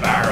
the universe.